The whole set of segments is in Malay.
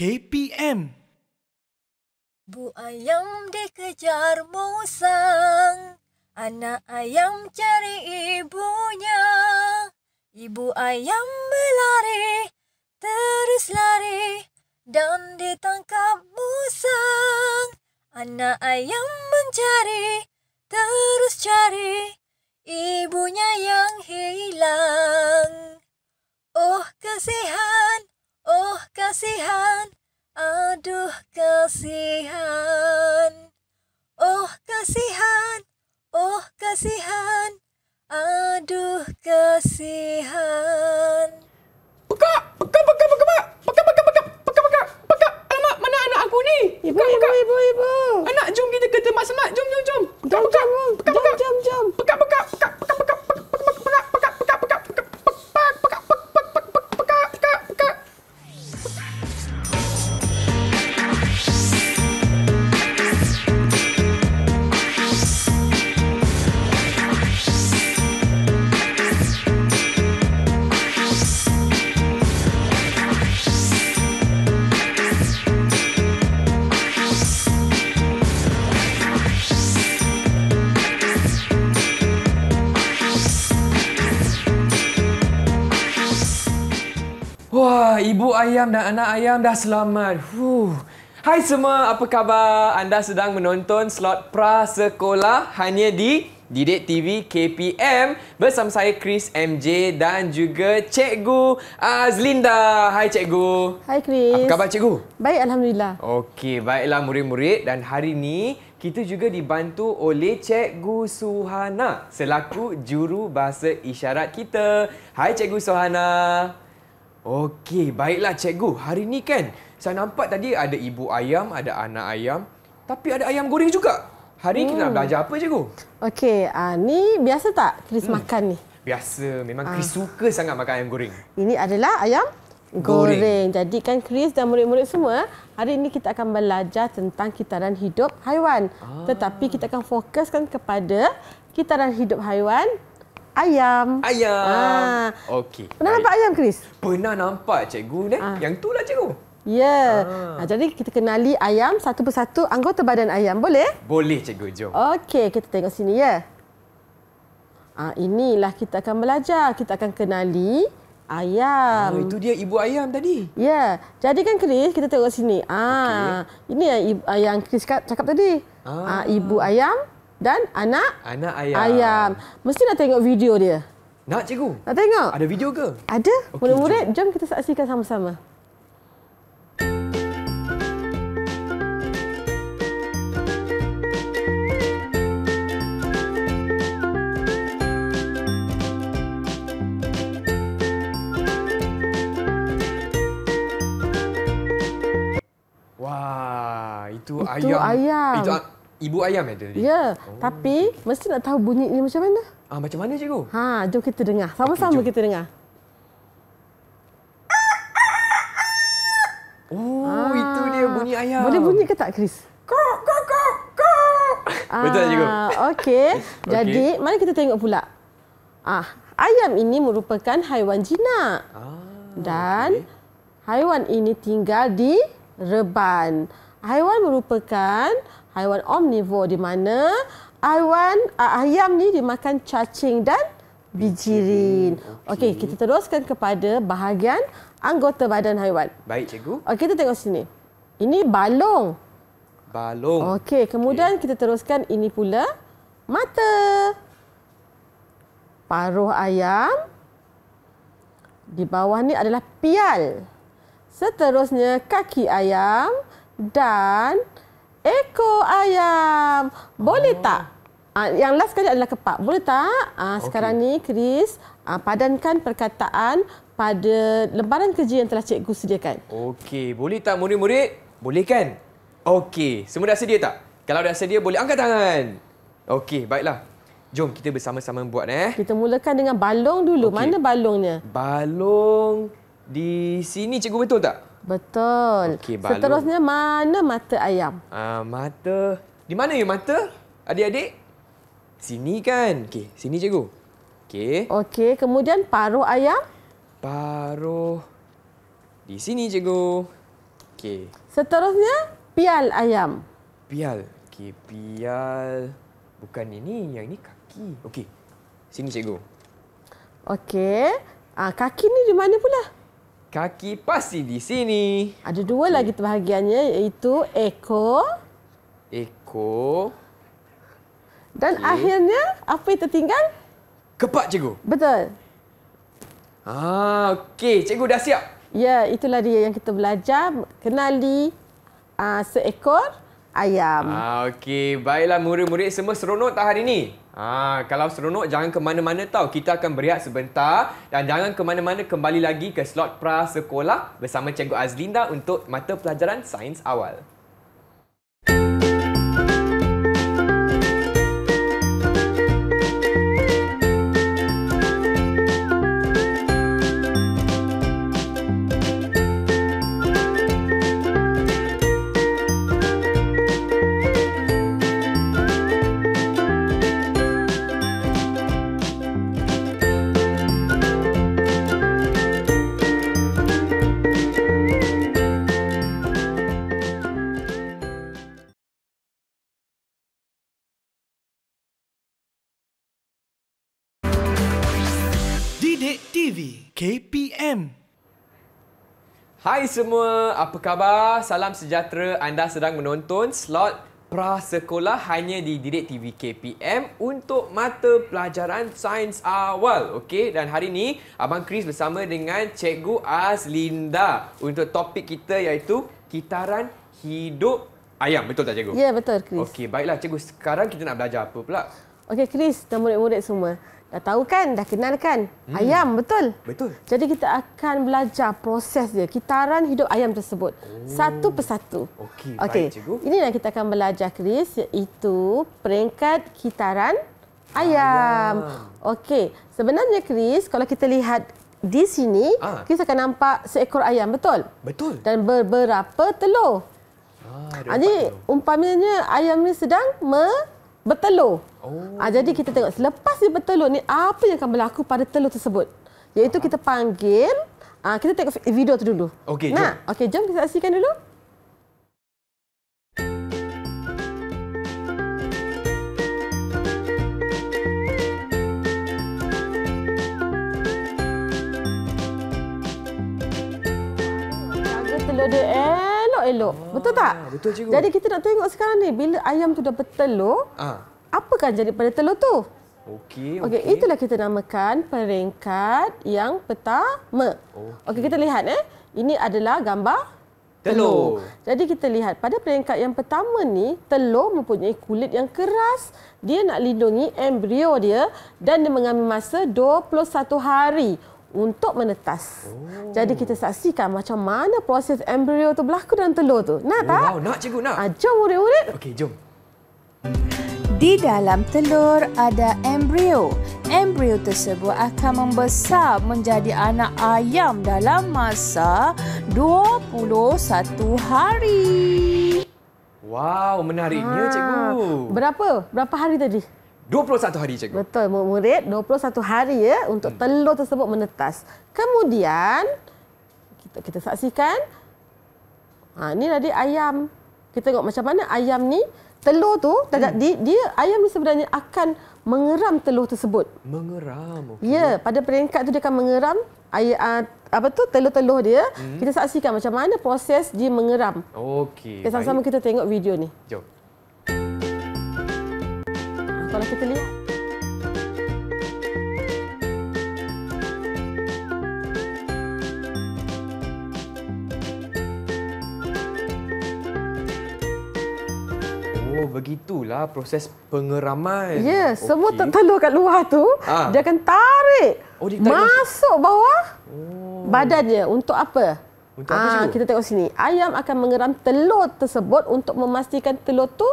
KPM. Bu ayam dikejar musang, anak ayam cari ibunya. Ibu ayam berlari, terus lari dan ditangkap musang. Anak ayam mencari, terus cari ibunya yang hilang. Oh kasihan, oh kasihan, aduh kasihan. Oh kasihan, oh kasihan, aduh kasihan. Wah, ibu ayam dan anak ayam dah selamat. Huh. Hai semua, apa khabar? Anda sedang menonton slot pra sekolah hanya di Didik TV KPM bersama saya Chris MJ dan juga Cikgu Azlinda. Hai Cikgu. Hai Chris. Apa khabar Cikgu? Baik, Alhamdulillah. Okey, baiklah murid-murid dan hari ini kita juga dibantu oleh Cikgu Suhana selaku juru bahasa isyarat kita. Hai Cikgu Suhana. Okey, baiklah Cikgu. Hari ini kan saya nampak tadi ada ibu ayam, ada anak ayam, tapi ada ayam goreng juga. Hari ini kita nak belajar apa Cikgu? Okey, ah ni biasa tak Chris Hmm. makan ni? Biasa, memang Chris suka sangat makan ayam goreng. Ini adalah ayam Goreng. goreng. Jadi kan Chris dan murid-murid semua, hari ini kita akan belajar tentang kitaran hidup haiwan. Ah. Tetapi kita akan fokuskan kepada kitaran hidup haiwan ayam. Ayam. Ah. Okey. Pernah baik. nampak ayam Chris? Pernah nampak Cikgu. Ah. Yang tu lah Cikgu. Ya. Ah. Ah. jadi kita kenali ayam satu persatu anggota badan ayam. Boleh? Boleh Cikgu, jom. Okey, kita tengok sini ya. Ah, inilah kita akan belajar. Kita akan kenali ayam. Oh, itu dia ibu ayam tadi. Ya, jadi kan Chris, kita tengok sini. Ah, ini yang, Chris cakap tadi. Ah. Ah. ibu ayam dan anak Anak ayam. ayam. Mesti nak tengok video dia. Nak cikgu? Nak tengok? Ada video ke? Ada. Murid-murid, jom kita saksikan sama-sama. Wah, itu, Itu ayam. ayam. Itu a- ibu ayam ya tadi? Ya, tapi mesti nak tahu bunyi ni macam mana. Ah, macam mana cikgu? Ha, jom kita dengar. Sama-sama jom. kita dengar. Oh, itu dia bunyi ayam. Ah. Boleh bunyi ke tak, Chris? Kok, kok, kok, kok. Betul cikgu? Ah, Okey. Jadi, mari kita tengok pula. Ah, ayam ini merupakan haiwan jinak. Ah, Dan okey. haiwan ini tinggal di reban. Haiwan merupakan haiwan omnivor di mana haiwan ah, ayam ni dimakan cacing dan bijirin. Okey, kita teruskan kepada bahagian anggota badan haiwan. Baik cikgu. Okey, kita tengok sini. Ini balung. Balung. Okey, kemudian kita teruskan ini pula mata. Paruh ayam. Di bawah ni adalah pial. Seterusnya kaki ayam dan ekor ayam. Boleh Oh. tak? Ah, yang last sekali adalah kepak. Boleh tak? Ah, sekarang ni Chris ah, padankan perkataan pada lembaran kerja yang telah cikgu sediakan. Okey, boleh tak murid-murid? Boleh kan? Okey, semua dah sedia tak? Kalau dah sedia, boleh angkat tangan. Okey, baiklah. Jom kita bersama-sama buat eh. Kita mulakan dengan balong dulu. Okey. Mana balongnya? Balung di sini cikgu betul tak? Betul. Balong. Seterusnya mana mata ayam? Ah, mata. Di mana ya mata? Adik-adik? Sini kan? Okey, sini cikgu. Okey. Okey, kemudian paruh ayam? Paruh. Di sini cikgu. Okey. Seterusnya, pial ayam. Pial. Okey, pial. Bukan ini, yang ini kaki. Okey. Sini cikgu. Okey. Ah, kaki ni di mana pula? Kaki pasti di sini. Ada dua lagi terbahagiannya iaitu ekor Ekor. dan Okey. akhirnya apa yang tertinggal? Kepak cikgu. Betul. Ah, okey. Cikgu dah siap. Ya, itulah dia yang kita belajar kenali uh, seekor ayam. Ah, okey. Baiklah murid-murid semua seronok tak hari ini? Ah, kalau seronok jangan ke mana-mana tau. Kita akan berehat sebentar dan jangan ke mana-mana kembali lagi ke slot pra sekolah bersama Cikgu Azlinda untuk mata pelajaran sains awal. Didik TV KPM Hai semua, apa khabar? Salam sejahtera. Anda sedang menonton slot pra sekolah hanya di Didik TV KPM untuk mata pelajaran sains awal. Okey, dan hari ini Abang Chris bersama dengan Cikgu Azlinda untuk topik kita iaitu kitaran hidup ayam. Betul tak cikgu? Ya, betul Chris. Okey, baiklah cikgu. Sekarang kita nak belajar apa pula? Okey Chris dan murid-murid semua. Dah tahu kan? Dah kenal kan? Hmm. Ayam, betul? Betul. Jadi kita akan belajar proses dia, kitaran hidup ayam tersebut. Oh. Satu persatu. Okey, Okey. baik, cikgu. Ini yang kita akan belajar Chris iaitu peringkat kitaran ayam. Okey. Sebenarnya Chris, kalau kita lihat di sini, Ah. Chris akan nampak seekor ayam, betul? Betul. Dan beberapa telur. Ah, Ah, jadi umpamanya ayam ni sedang me bertelur. Oh. Ah, jadi kita tengok selepas dia bertelur ni apa yang akan berlaku pada telur tersebut. Iaitu kita panggil ah, kita tengok video tu dulu. Okey, Nah, okey jom kita saksikan dulu. Jaga telur dia elok-elok. Betul tak? betul, cikgu. Jadi kita nak tengok sekarang ni bila ayam tu dah bertelur, Ah. apa kan jadi pada telur tu? Okey, Okey, okey. itulah kita namakan peringkat yang pertama. Okey. Okey, kita lihat eh. Ini adalah gambar Telur. Jadi kita lihat pada peringkat yang pertama ni, telur mempunyai kulit yang keras. Dia nak lindungi embrio dia dan dia mengambil masa 21 hari untuk menetas. Oh. Jadi kita saksikan macam mana proses embrio tu berlaku dalam telur tu. Nak tak? Wow, nak cikgu nak. Ah, jom murid-murid. Okey, jom. Di dalam telur ada embrio. Embrio tersebut akan membesar menjadi anak ayam dalam masa 21 hari. Wow, menariknya Ah, cikgu. Berapa? Berapa hari tadi? 21 hari cikgu. Betul, murid 21 hari ya untuk telur tersebut menetas. Kemudian kita kita saksikan ha ni tadi ayam. Kita tengok macam mana ayam ni telur tu hmm. di, dia ayam ni sebenarnya akan mengeram telur tersebut. Mengeram. okey. Ya, pada peringkat tu dia akan mengeram ay, uh, apa tu telur-telur dia. Hmm. Kita saksikan macam mana proses dia mengeram. Okey. Okay, sama-sama kita tengok video ni. Jom. Ha, kalau kita lihat Oh, begitulah proses pengeraman. Ya, semua Okey. telur kat luar tu Ah. dia akan tarik, Oh, dia tarik masuk bawah badannya untuk apa? Untuk apa, Ah, cikgu? kita tengok sini. Ayam akan mengeram telur tersebut untuk memastikan telur tu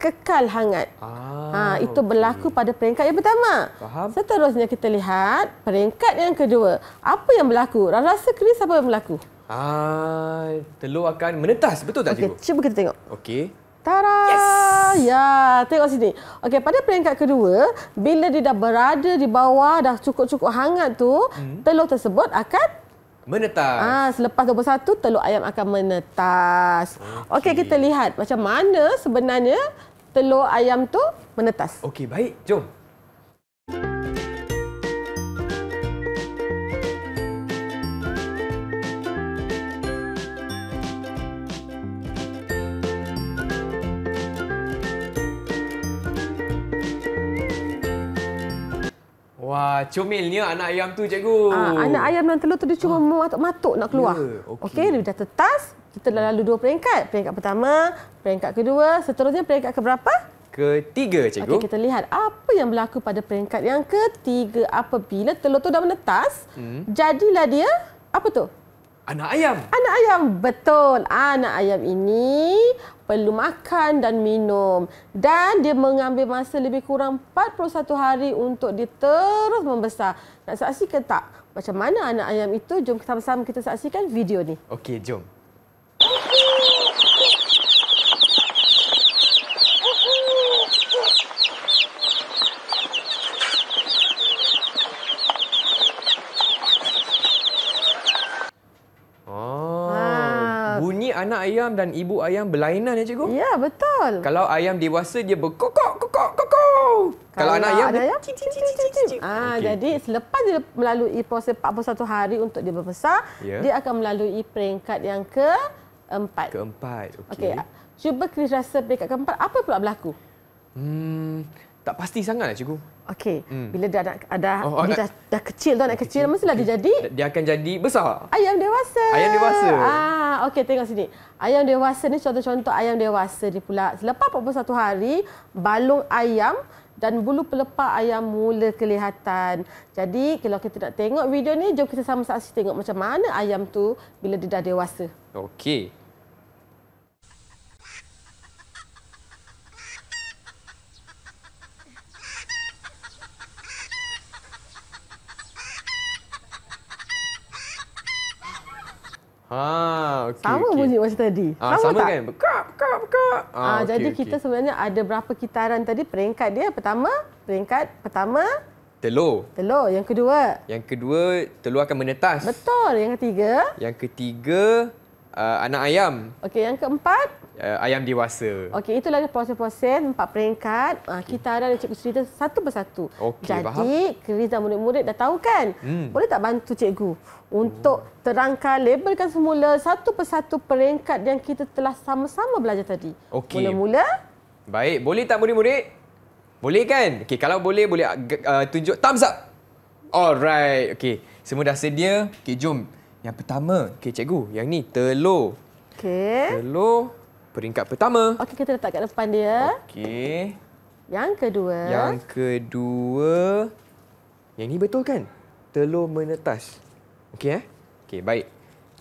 kekal hangat. Ah, Ah, itu okey. berlaku pada peringkat yang pertama. Faham. Seterusnya kita lihat peringkat yang kedua. Apa yang berlaku? Rasa Chris apa yang berlaku? Ah, telur akan menetas. Betul tak Okey, cikgu? cuba kita tengok. Okey. Tara! Yes! Ya, tengok sini. Okey, pada peringkat kedua, bila dia dah berada di bawah, dah cukup-cukup hangat tu, hmm. telur tersebut akan Menetas. Ah, selepas 21 telur ayam akan menetas. Okey, okay, kita lihat macam mana sebenarnya telur ayam tu menetas. Okey, baik. Jom. Wah, comelnya anak ayam tu, cikgu. Ah, anak ayam dan telur tu dia cuma matuk-matuk nak keluar. Ya, okey. Okey, dia dah tetas. Kita dah lalu dua peringkat. Peringkat pertama, peringkat kedua, seterusnya peringkat ke berapa? Ketiga, cikgu. Okey, kita lihat apa yang berlaku pada peringkat yang ketiga apabila telur tu dah menetas. Hmm. Jadilah dia apa tu? Anak ayam. Anak ayam, betul. Anak ayam ini perlu makan dan minum. Dan dia mengambil masa lebih kurang 41 hari untuk dia terus membesar. Nak saksikan tak macam mana anak ayam itu? Jom sama-sama kita saksikan video ni. Okey, jom. Bunyi anak ayam dan ibu ayam berlainan ya cikgu? Ya, betul. Kalau ayam dewasa dia berkokok kokok kokok. Kalau anak ayam dia cip, cip, cip, cip, cip. Ah, Okey. jadi selepas dia melalui proses 41 hari untuk dia berbesar, Ya. dia akan melalui peringkat yang keempat. keempat. Okey. Okey. Cuba Chris rasa peringkat keempat apa pula berlaku? Hmm, tak pasti sangatlah cikgu. Okey, Hmm. bila dia dah ada Oh, oh, dia nak- dah, dah kecil tu anak kecil, mestilah dia jadi Dia akan jadi besar. ayam dewasa. Ayam dewasa. Ah, okey tengok sini. Ayam dewasa ni contoh-contoh ayam dewasa ni pula. Selepas 41 hari, balung ayam dan bulu pelepah ayam mula kelihatan. Jadi kalau kita nak tengok video ni, jom kita sama saksi tengok macam mana ayam tu bila dia dah dewasa. Okey. Ha, okey. Sama okey. bunyi macam tadi. Ah, sama, tak? kan? Bekak, bekak, bekak. Ah, okey, jadi okey. kita sebenarnya ada berapa kitaran tadi peringkat dia? Pertama, peringkat pertama telur. telur, yang kedua Yang kedua, telur akan menetas. betul, yang ketiga Yang ketiga, uh, anak ayam. okey, yang keempat Uh, ayam dewasa. Okey, itulah proses-proses empat peringkat. Uh, kita ada cikgu cerita satu persatu. Okey, Jadi, dan murid-murid dah tahu kan? Hmm. Boleh tak bantu cikgu untuk terangkan, labelkan semula satu persatu peringkat yang kita telah sama-sama belajar tadi. Okey. Mula-mula, Baik, boleh tak murid-murid? Boleh kan? Okey, kalau boleh, boleh uh, tunjuk thumbs up. Alright, okey. Semua dah sedia? Okey, jom. Yang pertama, okey cikgu, yang ni telur. okey. Telur peringkat pertama. Okey, kita letak kat depan dia. Okey. Yang kedua. Yang kedua, yang ni betul kan? Telur menetas. Okey eh? Okey, baik.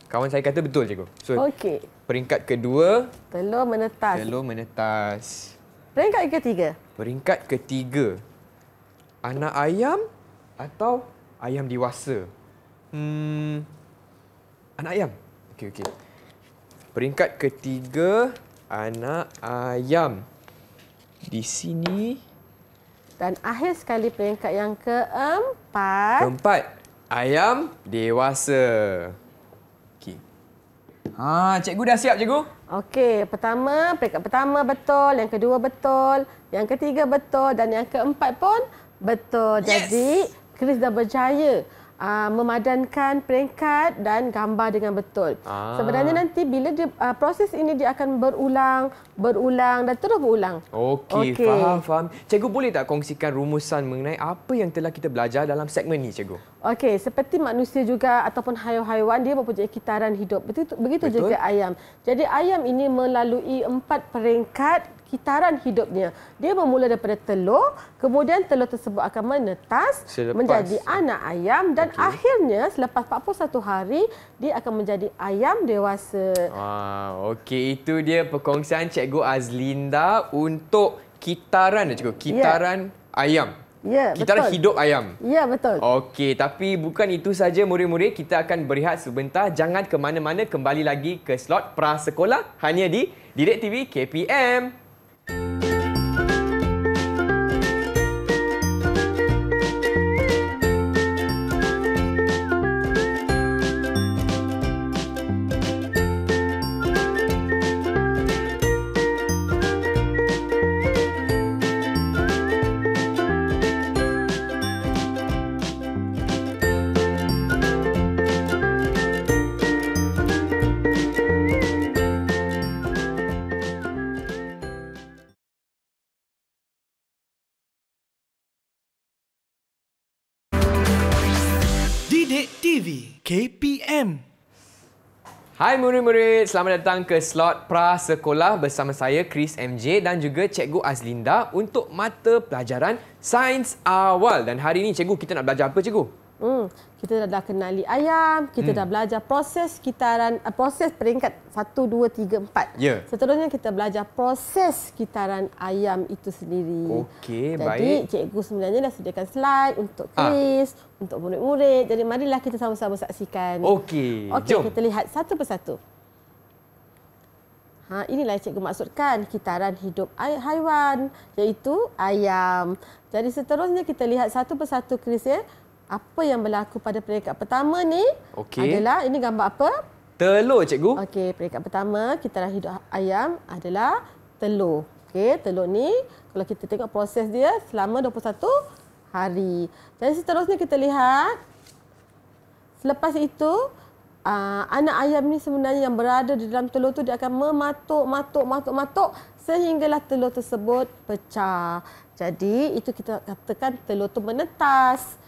Kawan saya kata betul cikgu. So, Okey. peringkat kedua, Telur menetas. telur menetas. Peringkat ketiga. Peringkat ketiga, anak ayam atau ayam dewasa? Hmm, anak ayam. Okey, okey. Peringkat ketiga, anak ayam. Di sini, Dan akhir sekali peringkat yang keempat. keempat, ayam dewasa. Okey. Ha, cikgu dah siap, cikgu? Okey, pertama, peringkat pertama betul, yang kedua betul, yang ketiga betul dan yang keempat pun betul. Yes! Jadi, Chris dah berjaya uh, memadankan peringkat dan gambar dengan betul. Ah. Sebenarnya nanti bila dia uh, proses ini dia akan berulang, berulang dan terus berulang. Okey, Okey. faham, faham. Cikgu boleh tak kongsikan rumusan mengenai apa yang telah kita belajar dalam segmen ni, cikgu? Okey, seperti manusia juga ataupun haiwan-haiwan dia mempunyai kitaran hidup. Begitu begitu Betul. juga ayam. Jadi ayam ini melalui empat peringkat kitaran hidupnya. Dia bermula daripada telur, kemudian telur tersebut akan menetas Selepas- menjadi anak ayam dan Okey. akhirnya selepas 41 hari dia akan menjadi ayam dewasa. Ah, okey itu dia perkongsian Cikgu Azlinda untuk kitaran cikgu, kitaran ayam. Ya, Kitaran betul. hidup ayam. Ya, betul. Okey, tapi bukan itu saja murid-murid, kita akan berehat sebentar. Jangan ke mana-mana, kembali lagi ke slot prasekolah hanya di Direct TV KPM. KPM Hai murid-murid, selamat datang ke slot pra sekolah bersama saya Chris MJ dan juga Cikgu Azlinda untuk mata pelajaran Sains Awal. Dan hari ini cikgu kita nak belajar apa cikgu? Hmm, kita dah, dah kenali ayam, kita hmm. dah belajar proses kitaran uh, proses peringkat 1 2 3 4. Ya. Seterusnya kita belajar proses kitaran ayam itu sendiri. Okey, Jadi, baik. cikgu sebenarnya dah sediakan slide untuk Ah. Chris, untuk murid-murid. Jadi marilah kita sama-sama saksikan. Okey, Okey, jom. kita lihat satu persatu. Ha, inilah yang cikgu maksudkan kitaran hidup ai- haiwan iaitu ayam. Jadi seterusnya kita lihat satu persatu Chris ya. Apa yang berlaku pada peringkat pertama ni Okey. adalah ini gambar apa? Telur cikgu. Okey, peringkat pertama kitaran hidup ayam adalah telur. Okey, telur ni kalau kita tengok proses dia selama 21 hari. Jadi seterusnya kita lihat Selepas itu, uh, anak ayam ni sebenarnya yang berada di dalam telur tu dia akan mematuk, matuk, matuk, matuk sehinggalah telur tersebut pecah. Jadi itu kita katakan telur tu menetas.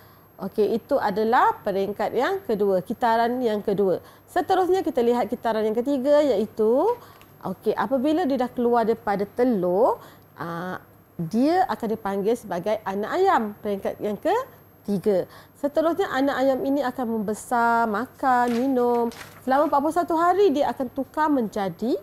Okey, itu adalah peringkat yang kedua, kitaran yang kedua. Seterusnya kita lihat kitaran yang ketiga iaitu okey, apabila dia dah keluar daripada telur, uh, dia akan dipanggil sebagai anak ayam. Peringkat yang ketiga. Seterusnya anak ayam ini akan membesar, makan, minum. Selama 41 hari dia akan tukar menjadi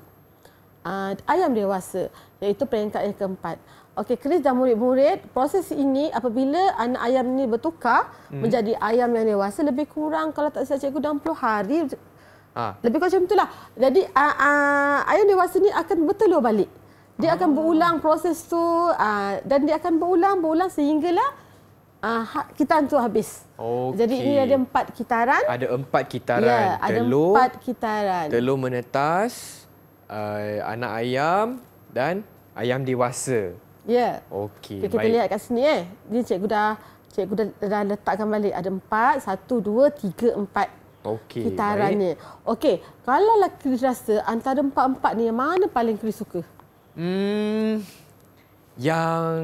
uh, ayam dewasa iaitu peringkat yang keempat. Okey, Chris dan murid-murid, proses ini apabila anak ayam ini bertukar hmm. menjadi ayam yang dewasa lebih kurang kalau tak silap cikgu 60 hari Ha. lebih kurang macam itulah. Jadi uh, uh, ayam dewasa ni akan bertelur balik. Dia akan berulang proses tu uh, dan dia akan berulang berulang sehinggalah uh, ha- kitaran tu habis. Okey. Jadi ini ada empat kitaran. Ada empat kitaran. Ya, ada telur, empat kitaran. telur menetas, uh, anak ayam dan ayam dewasa. Ya. Okey, Okay, kita baik. lihat kat sini eh. Ni cikgu dah cikgu dah, dah letakkan balik. Ada empat, satu, dua, tiga, empat Okey, kitarannya. Okey, kalau Chris rasa antara empat-empat ni yang mana paling Chris suka? Hmm, yang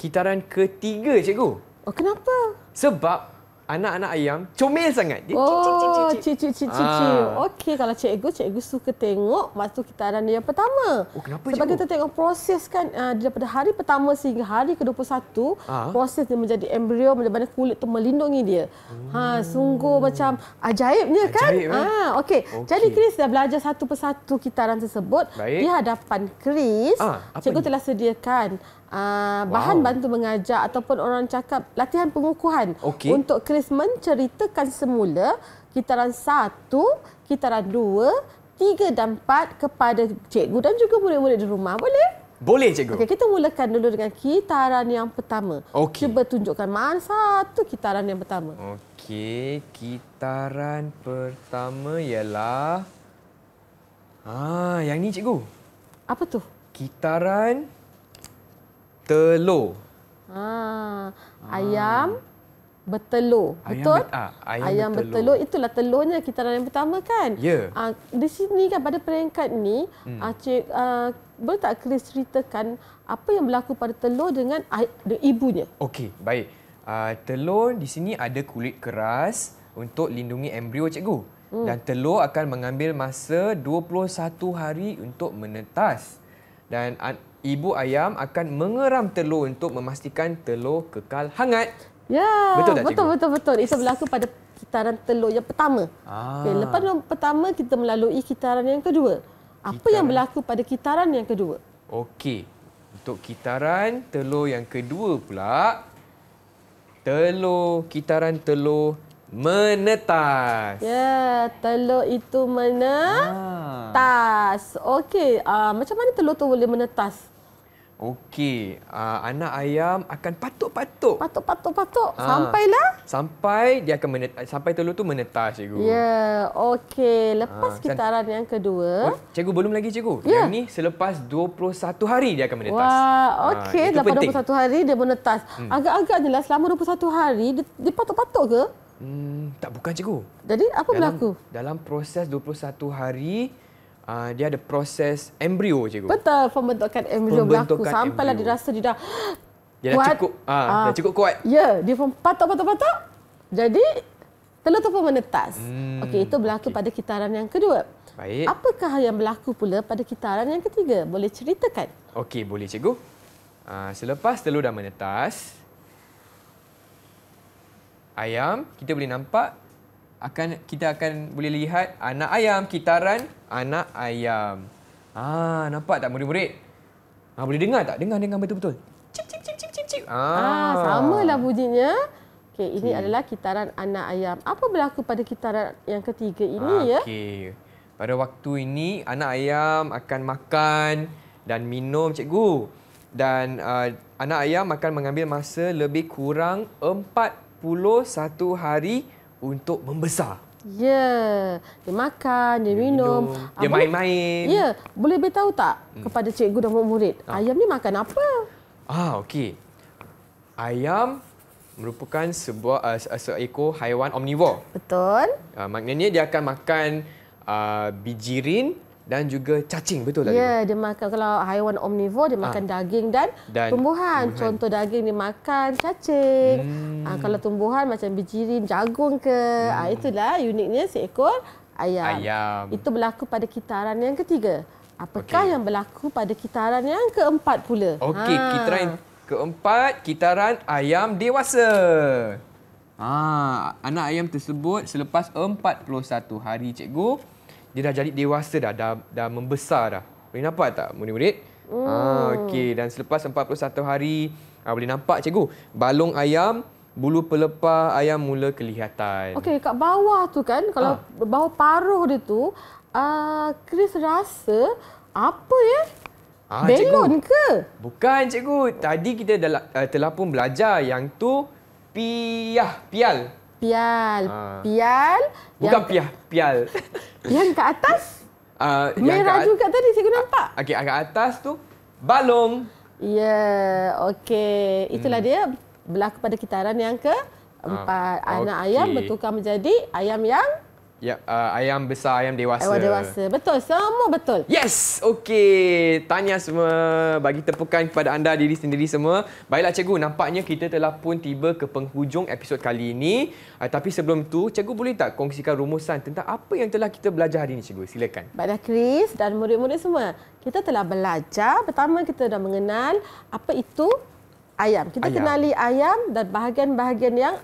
kitaran ketiga cikgu. Oh, kenapa? Sebab anak-anak ayam comel sangat. Dia Oh, cik, cik, cik. Ah. Okey, kalau cikgu, cikgu suka tengok waktu kitaran dia yang pertama. Oh, kenapa, Sebab cikgu? kita tengok proses kan, uh, daripada hari pertama sehingga hari ke-21, Ah. proses dia menjadi embrio, mana kulit tu melindungi dia. Ha, sungguh macam ajaibnya kan? Ajaib, eh? Ah, okey. Okey. Jadi Chris dah belajar satu persatu kitaran tersebut. Baik. Di hadapan Chris, Ah, cikgu ni? telah sediakan uh, bahan bantu mengajar ataupun orang cakap latihan pengukuhan Okey. untuk Chris menceritakan semula kitaran satu, kitaran dua, tiga dan empat kepada cikgu dan juga murid-murid di rumah. Boleh? Boleh cikgu. Okey, kita mulakan dulu dengan kitaran yang pertama. Okey. Cuba tunjukkan mana satu kitaran yang pertama. Okey, kitaran pertama ialah Ah, yang ni cikgu. Apa tu? Kitaran telur. Ha, ayam bertelur. Ayam Betul? ber- ah, ayam ayam bertelur. bertelur. Itulah telurnya kitaran yang pertama kan? Ya. Ah, di sini kan pada peringkat ni, hmm. ah, cik, ah, boleh tak Chris ceritakan apa yang berlaku pada telur dengan ay- dengan ibunya? Okey, baik. Uh, telur di sini ada kulit keras untuk lindungi embrio cikgu. Hmm. Dan telur akan mengambil masa 21 hari untuk menetas. Dan an- ibu ayam akan mengeram telur untuk memastikan telur kekal hangat. Ya, Betul tak, betul, cikgu? betul, betul. Itu berlaku pada kitaran telur yang pertama. Ah. Okay, lepas yang pertama kita melalui kitaran yang kedua. Apa yang berlaku pada kitaran yang kedua? Okey. Untuk kitaran telur yang kedua pula, telur kitaran telur menetas. Ya, telur itu menetas. Ah. Okey, uh, macam mana telur tu boleh menetas? Okey, uh, anak ayam akan patuk-patuk. Patuk, patuk, patuk. Ah. Sampailah. Sampai dia akan menetas, sampai telur tu menetas cikgu. Ya, okey. Lepas Ah, kan- kitaran yang kedua. Oh, cikgu belum lagi cikgu. Ya. Yang ni selepas 21 hari dia akan menetas. Wah, Ah, okey. itu Lepas penting. 21 hari dia menetas. Hmm. Agak-agaknya lah selama 21 hari dia, dia patuk-patuk ke? Hmm, tak bukan cikgu. Jadi apa berlaku? Dalam proses 21 hari uh, dia ada proses embrio cikgu. Betul pembentukan embrio berlaku sampailah embrio. dia rasa dia dah Dia dah kuat. cukup ah, Ah. dah cukup kuat. Ya, dia pun patuk. Jadi telur tu pun menetas. Hmm, Okey, itu berlaku pada kitaran yang kedua. Baik. Apakah yang berlaku pula pada kitaran yang ketiga? Boleh ceritakan? Okey, boleh cikgu. Uh, selepas telur dah menetas, ayam kita boleh nampak akan kita akan boleh lihat anak ayam kitaran anak ayam. Ah, nampak tak murid-murid? Ah, boleh dengar tak? Dengar dengar betul-betul. Cip cip cip cip cip cip. Ah, samalah bunyinya. Okey, ini adalah kitaran anak ayam. Apa berlaku pada kitaran yang ketiga ini ya? Okey. Pada waktu ini anak ayam akan makan dan minum cikgu. Dan uh, anak ayam akan mengambil masa lebih kurang 41 hari untuk membesar. Ya, dia makan, dia, minum. Ah, Dia main-main. Ya, boleh beritahu tak kepada cikgu dan murid ayam ni makan apa? Ah, okey. Ayam merupakan sebuah uh, se- seekor haiwan omnivore. Betul? Uh, maknanya dia akan makan uh, bijirin dan juga cacing, betul tak? Ya, dia makan kalau haiwan omnivore dia makan daging dan. Dan tumbuhan. tumbuhan. Contoh daging dia makan cacing. Hmm. Ah, kalau tumbuhan macam bijirin, jagung ke. Ah, itulah uniknya seekor ayam. Ayam. Itu berlaku pada kitaran yang ketiga. Apakah Okey. yang berlaku pada kitaran yang keempat pula? Okey, Ha. kitaran keempat, kitaran ayam dewasa. Ah, anak ayam tersebut selepas 41 hari cikgu, dia dah jadi dewasa dah, dah, dah membesar dah. Boleh nampak tak murid-murid? Hmm. Ah, okey dan selepas 41 hari, ah, boleh nampak cikgu, balung ayam, bulu pelepah ayam mula kelihatan. Okey, kat bawah tu kan, kalau Ah. bawah paruh dia tu, uh, Chris rasa apa ya? Ah, Belon cikgu. ke? Bukan cikgu, tadi kita dah, uh, telah pun belajar yang tu piah, pial. Pial. Ah. Pial. Bukan yang, piah, pial. Yang kat atas, Uh, yang merah kat, juga tadi cikgu nampak. Okey, kat atas tu balong. Ya, okey. Itulah dia berlaku pada kitaran yang keempat. Ah, Anak okey. ayam bertukar menjadi ayam yang Ya, uh, ayam besar, ayam dewasa. ayam dewasa. Betul, semua betul. Yes, okey. Tanya semua, bagi tepukan kepada anda diri sendiri semua. Baiklah cikgu, nampaknya kita telah pun tiba ke penghujung episod kali ini. Uh, tapi sebelum tu, cikgu boleh tak kongsikan rumusan tentang apa yang telah kita belajar hari ini cikgu? Silakan. Baiklah Chris dan murid-murid semua. Kita telah belajar. Pertama kita dah mengenal apa itu ayam. Kita Ayam. kenali ayam dan bahagian-bahagian yang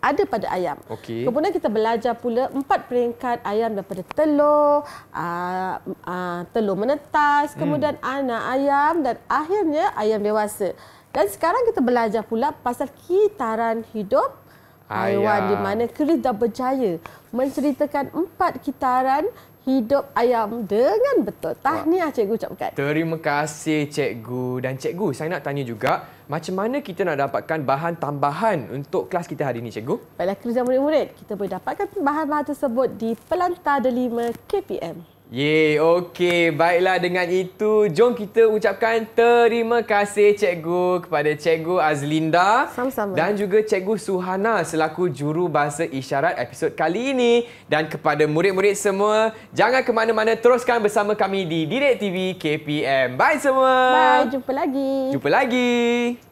ada pada ayam. Okey. Kemudian kita belajar pula empat peringkat ayam daripada telur, aa, aa, telur menetas, Hmm. kemudian anak ayam dan akhirnya ayam dewasa. Dan sekarang kita belajar pula pasal kitaran hidup haiwan Ayam. di mana Chris dah berjaya menceritakan empat kitaran hidup ayam dengan betul. Tahniah cikgu ucapkan. Terima kasih cikgu dan cikgu saya nak tanya juga macam mana kita nak dapatkan bahan tambahan untuk kelas kita hari ini cikgu? Baiklah dan murid-murid, kita boleh dapatkan bahan-bahan tersebut di Pelantar Delima KPM. Ye, okey. Baiklah dengan itu, jom kita ucapkan terima kasih cikgu kepada cikgu Azlinda Sama-sama. dan juga cikgu Suhana selaku juru bahasa isyarat episod kali ini dan kepada murid-murid semua, jangan ke mana-mana teruskan bersama kami di Direct TV KPM. Bye semua. Bye, jumpa lagi. Jumpa lagi.